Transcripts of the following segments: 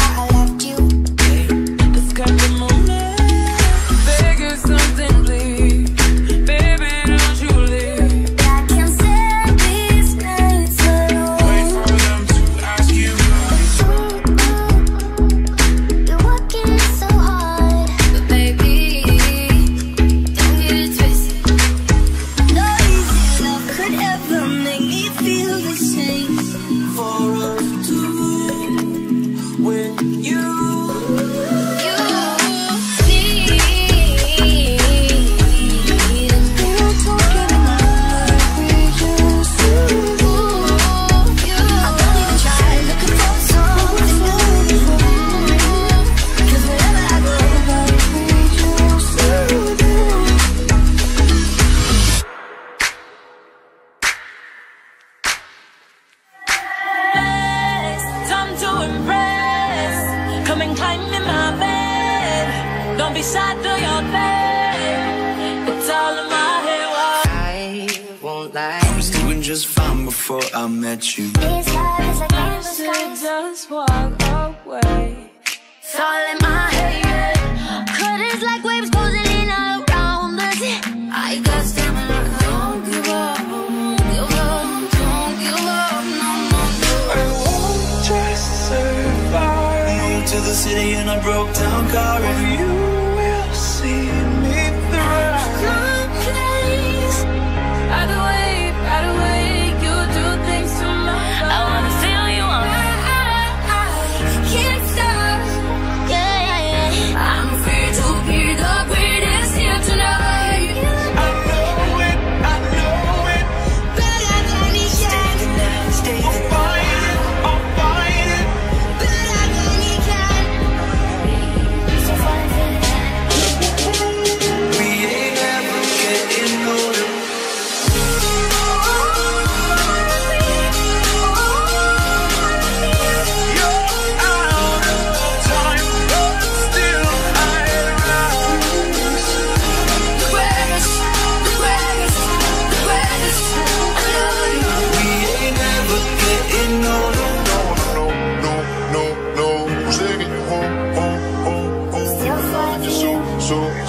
I I'm in my bed. Don't be sad through your thing. It's all in my head. Why I won't lie. I was doing just fine before I met you. These guys, I just walk away. city in a broke down car. And you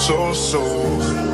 sou, sou.